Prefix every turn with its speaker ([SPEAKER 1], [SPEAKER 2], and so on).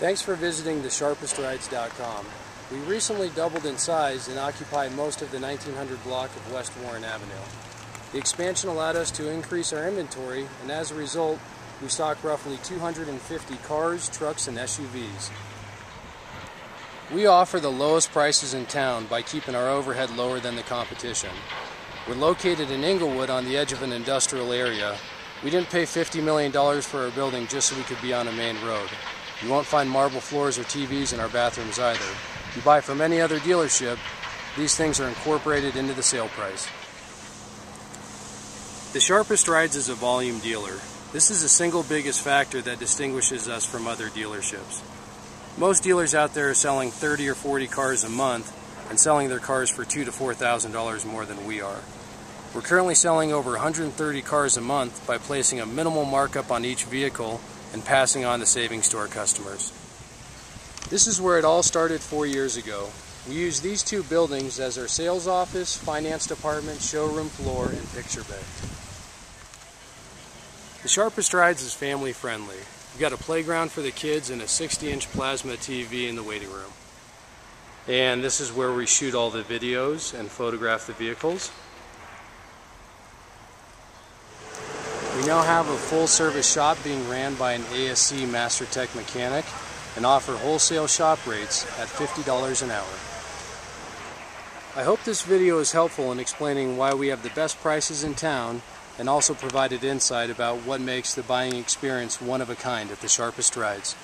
[SPEAKER 1] Thanks for visiting thesharpestrides.com. We recently doubled in size and occupy most of the 1900 block of West Warren Avenue. The expansion allowed us to increase our inventory, and as a result, we stock roughly 250 cars, trucks, and SUVs. We offer the lowest prices in town by keeping our overhead lower than the competition. We're located in Englewood on the edge of an industrial area. We didn't pay $50 million for our building just so we could be on a main road. You won't find marble floors or TVs in our bathrooms either. You buy from any other dealership, these things are incorporated into the sale price. The Sharpest Rides is a volume dealer. This is the single biggest factor that distinguishes us from other dealerships. Most dealers out there are selling 30 or 40 cars a month and selling their cars for two to four thousand dollars more than we are. We're currently selling over 130 cars a month by placing a minimal markup on each vehicle and passing on the savings to our customers. This is where it all started four years ago. We used these two buildings as our sales office, finance department, showroom floor, and picture bay. The Sharpest Rides is family friendly. We've got a playground for the kids and a 60 inch plasma TV in the waiting room. And this is where we shoot all the videos and photograph the vehicles. We now have a full service shop being ran by an ASE Master Tech mechanic and offer wholesale shop rates at $50 an hour. I hope this video is helpful in explaining why we have the best prices in town and also provided insight about what makes the buying experience one of a kind at the Sharpest Rides.